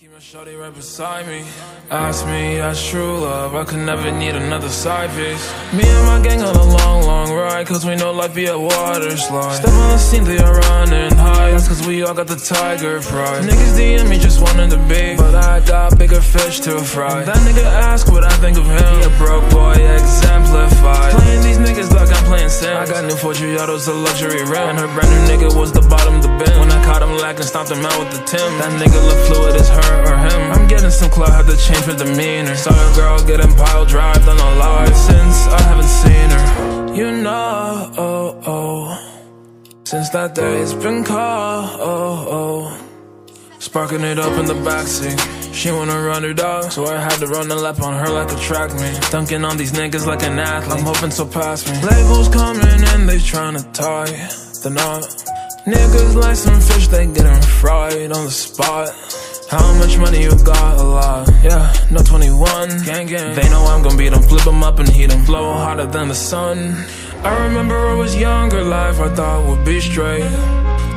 Keep my shorty right beside me. Ask me, that's true love. I could never need another side piece. Me and my gang on a long, long ride, cause we know life be a water slide. Step on the scene, they are running high. That's cause we all got the tiger pride. Niggas DM me just wanting to be, but I got bigger fish to fry. That nigga ask what I think of him. He a broke boy, exemplified. Playing these niggas like I'm playing Sims. I got new Forgiatos, a luxury rim. And her brand new nigga was the bottom, I can stomped him out with the Tim. That nigga look fluid as her or him. I'm getting some clout, had to change my demeanor. Saw a girl getting pile drive, done a lot since I haven't seen her. You know, oh, oh. Since that day it's been cold, oh, oh. Sparking it up in the backseat. She wanna run her dog, so I had to run the lap on her like a track meet. Dunking on these niggas like an athlete. I'm hoping so past me. Labels coming and they tryna tie the knot. Niggas like some fish, they getting fried on the spot. How much money you got? A lot, yeah, no 21 Gang gang. They know I'm gonna beat them, flip them up and heat them Flow hotter than the sun. I remember I was younger, life I thought would be straight.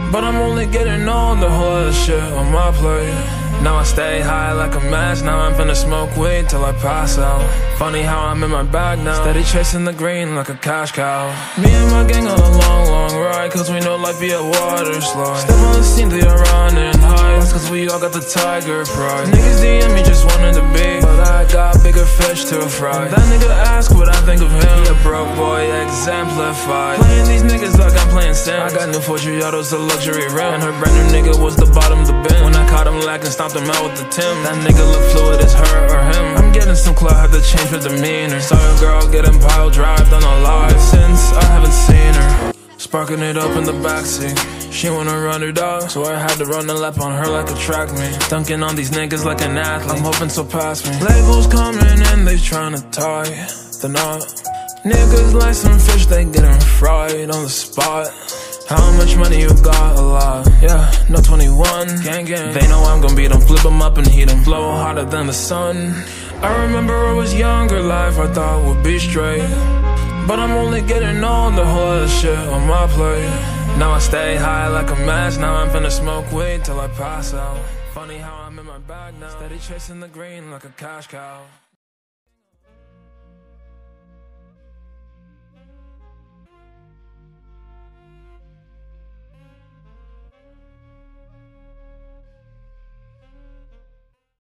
But I'm only getting older, whole other shit on my plate now I stay high like a match, now I'm finna smoke weed till I pass out. Funny how I'm in my bag now, steady chasing the green like a cash cow. Me and my gang on a long, long ride, cause we know life be a water slide. Step on the scene, they are running high, that's cause we all got the tiger pride. Niggas DM me just wanted to be, but I got bigger fish to fry. That nigga ask what I think of him, he a broke boy, exemplified. Playing these niggas like I'm playing Sims. I got new Forgiatos, a luxury rim. And her brand new nigga was the bottom, of the bin I can stomped stomped out with the Tim. That nigga look fluid as her or him. I'm getting some clout, had to change her demeanor. Saw a girl getting pile drive, done a lot since I haven't seen her. Sparking it up in the backseat. She wanna run her dog, so I had to run a lap on her like a track meet. Dunking on these niggas like an athlete. I'm hoping so past me. Labels coming and they tryna tie the knot. Niggas like some fish, they getting fried on the spot. How much money you got? A lot, yeah, no 21 Gang gang They know I'm gonna beat them, flip them up and heat them Blow hotter than the sun. I remember I was younger, life I thought would be straight. But I'm only getting on the whole shit on my plate. Now I stay high like a match, now I'm finna smoke weed till I pass out. Funny how I'm in my bag now, steady chasing the green like a cash cow